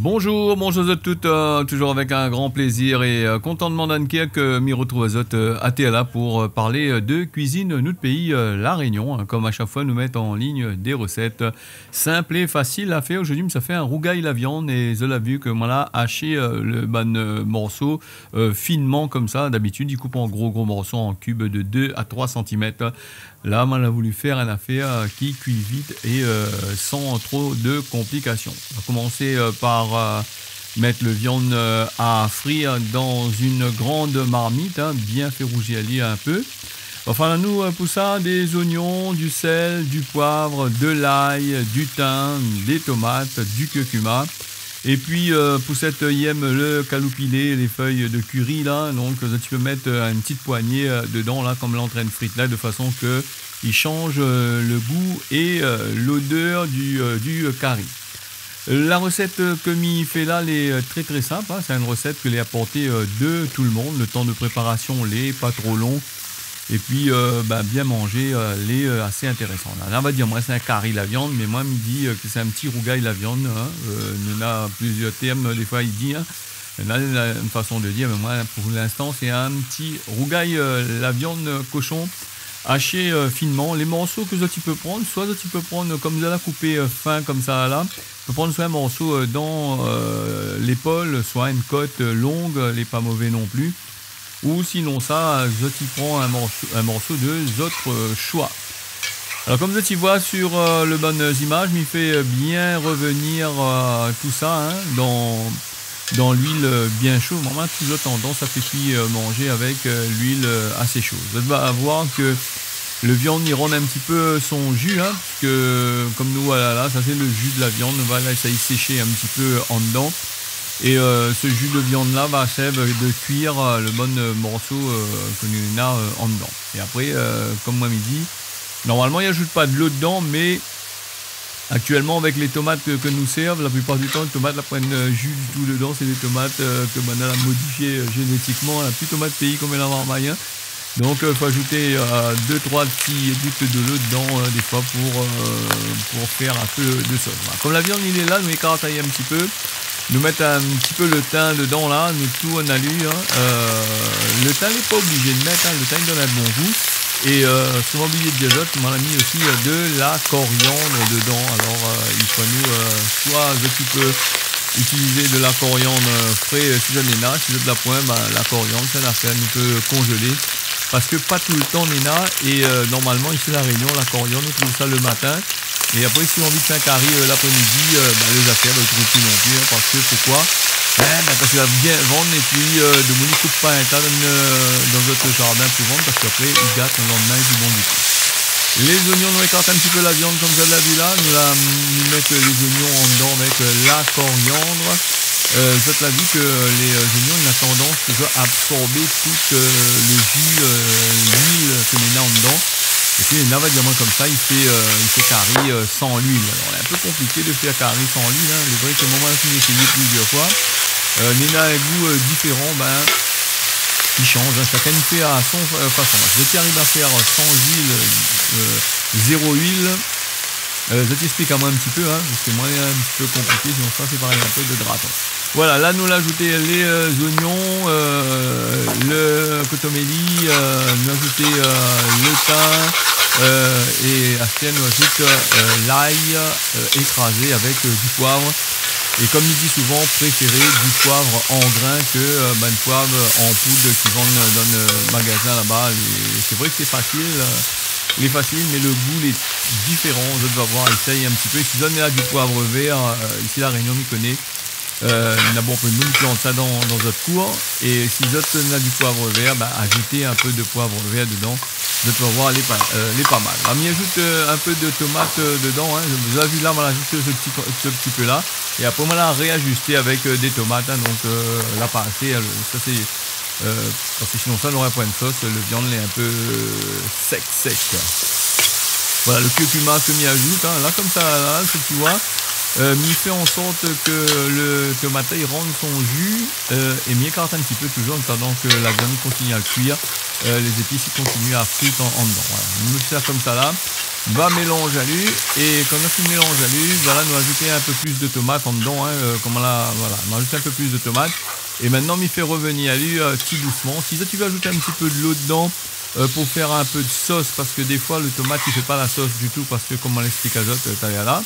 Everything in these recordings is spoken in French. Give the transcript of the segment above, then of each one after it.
Bonjour, bonjour à toutes, euh, toujours avec un grand plaisir et euh, content de m'en que m'y retrouve à euh, à TLA pour euh, parler de cuisine notre pays, La Réunion. Hein. comme à chaque fois, nous mettons en ligne des recettes simples et faciles à faire. Aujourd'hui, ça fait un rougail la viande et je l'ai vu que voilà, haché le morceau finement comme ça. D'habitude, il coupe en gros gros morceaux en cubes de 2 à 3 cm. Là, on a voulu faire une affaire qui cuit vite et sans trop de complications. On va commencer par euh, mettre le viande euh, à frire dans une grande marmite, hein, bien fait rougir un peu. Enfin, nous, euh, pour des oignons, du sel, du poivre, de l'ail, du thym, des tomates, du curcuma. Et puis, pour cette yem, le caloupilé, les feuilles de curry, là. Donc, tu peux mettre une petite poignée dedans, là, comme l'entraîne frite, là, de façon que il change le goût et l'odeur du, du curry. La recette que m'y fait là, elle est euh, très très simple. Hein. C'est une recette que j'ai apportée euh, de tout le monde. Le temps de préparation l'est pas trop long. Et puis, euh, bah, bien manger l'est assez intéressant. Là, on va dire, moi, c'est un carré la viande, mais moi, il dit que c'est un petit rougail la viande. Hein. il y a plusieurs termes, des fois, il dit. Hein. Là, une façon de dire, mais moi, pour l'instant, c'est un petit rougail la viande cochon haché finement. Les morceaux que tu peux prendre, soit tu peux prendre comme ça, couper fin comme ça là peux prendre soit un morceau euh, dans euh, l'épaule, soit une côte longue, les pas mauvais non plus. Ou sinon ça, je t'y prends un morceau, un de euh, choix. Alors comme tu vois sur le bonnes images, il fait bien revenir tout ça hein, dans, dans l'huile bien chaude. Moi, toujours tendance à faire manger avec l'huile assez chaude. Vous allez voir que le viande, il rend un petit peu son jus, hein, parce que comme nous, voilà, là, ça c'est le jus de la viande. Voilà, ça y sécher un petit peu en dedans. Et euh, ce jus de viande là va servir de cuire euh, le bon euh, morceau que nous avons en dedans. Et après, comme moi midi, normalement il ajoute pas de l'eau dedans, mais actuellement avec les tomates que, nous servent, la plupart du temps les tomates la prennent jus du tout dedans, c'est des tomates que Manal a modifiées génétiquement, la plus tomate pays comme elle a en moyen. Donc il euh, faut ajouter 2-3 euh, petits gouttes de l'eau dedans euh, des fois pour, pour faire un peu de sauce. Comme la viande il est là, nous écartailler un petit peu. Nous mettre un petit peu le thym dedans là, nous tout en allure. le thym n'est pas obligé de mettre, hein. le thym donne un bon goût. Et souvent oublié de diazote, on a mis aussi de la coriandre dedans. Alors il faut nous soit un petit peu utiliser de la coriandre frais si j'en ai là, si j'ai de la pointe, ben, la coriandre c'est une affaire, nous peut congeler parce que pas tout le temps Nina et euh, normalement ici la Réunion la coriandre on trouve ça le matin et après si on envie de faire euh, l'après-midi euh, bah, les affaires ne trouvent plus non plus hein, parce que pourquoi? Hein, bah, parce qu'il va bien vendre et puis de mon coupe pas un tas dans votre jardin pour vendre parce qu'après il gâte le lendemain du bon du tout les oignons, nous écartons un petit peu la viande comme vous l'avez vu là. Nous, la, nous mettons les oignons en dedans avec la coriandre. Euh, vous avez vu que les euh, oignons ont tendance à absorber tout euh, le jus, l'huile que nous en dedans. Et puis là, va comme ça, il fait, il fait carré sans l'huile. Alors, c'est un peu compliqué de faire carré sans l'huile. Hein. C'est vrai que moi, j'ai essayé plusieurs fois. Euh, Nina a un goût différent, ben, il change. Hein. Chacun fait à son façon. Je vais à faire sans huile, zéro huile. Euh, je t'explique à moi un petit peu, hein, parce que moi, un petit peu compliqué, sinon ça, c'est pareil un peu de gratin. Voilà, là, nous ajouté les euh, oignons, euh, le cotoméli, euh, nous ajouté le thym, et à nous ajoute l'ail écrasé avec du poivre. Et comme il dit souvent, préférez du poivre en grain que ben, poivre en poudre qui vendent dans le magasin là-bas. C'est vrai que c'est facile il est facile, mais le goût est différent. Je dois voir, essaye un petit peu. Si donne là du poivre vert, euh, ici la Réunion m'y connaît. Euh, D'abord, on peut planter ça dans, dans notre cours. Et si vous avez du poivre vert, bah, ajoutez un peu de poivre vert dedans. Vous allez voir, les pas, euh, les pas mal. On y ajoute euh, un peu de tomate dedans. Hein. Vous avez vu là, on a ajouté ce petit, ce petit peu là. Et après, on l'a réajusté avec des tomates. Hein. donc là, pas assez. Ça, c'est euh, parce que sinon ça n'aurait pas une sauce, le viande est un peu sec sec. Voilà le curcuma que m'y ajoute, hein. là comme ça, là, tu vois, euh, m'y fait en sorte que le tomate il rende son jus euh, et m'y écarte un petit peu toujours en attendant que la viande continue à cuire. les épices continuent à fruiter en, dedans. Voilà. On me comme ça là. Va mélange à lui et quand on a fait mélange à lui, voilà, nous ajouter un peu plus de tomates en dedans. Hein, comme là, voilà, on ajoute un peu plus de tomates. Et maintenant, m'y fait revenir à lui tout doucement. Si tu veux ajouter un petit peu de l'eau dedans, pour faire un peu de sauce parce que des fois le tomate il fait pas la sauce du tout parce que comme on l'explique à Jot, là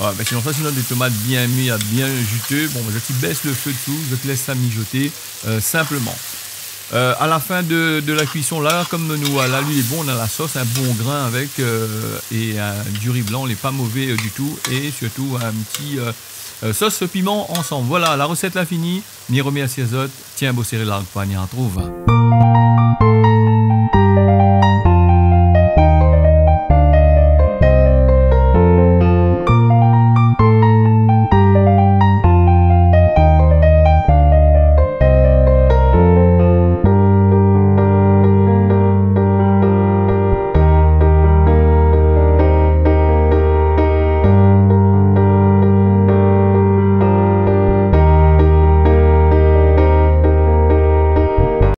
Ouais, bah sinon, ça, sinon des tomates bien mises, bien juteux. Bon, je te baisse le feu dessous, je te laisse ça mijoter euh, simplement. Euh, à la fin de, la cuisson, là, comme nous, là, lui est bon, on a la sauce, un bon grain avec euh, et du riz blanc, il n'est pas mauvais du tout. Et surtout, un petit sauce piment ensemble. Voilà, la recette là finie. Ni remis à Tiens, beau serré y retrouve.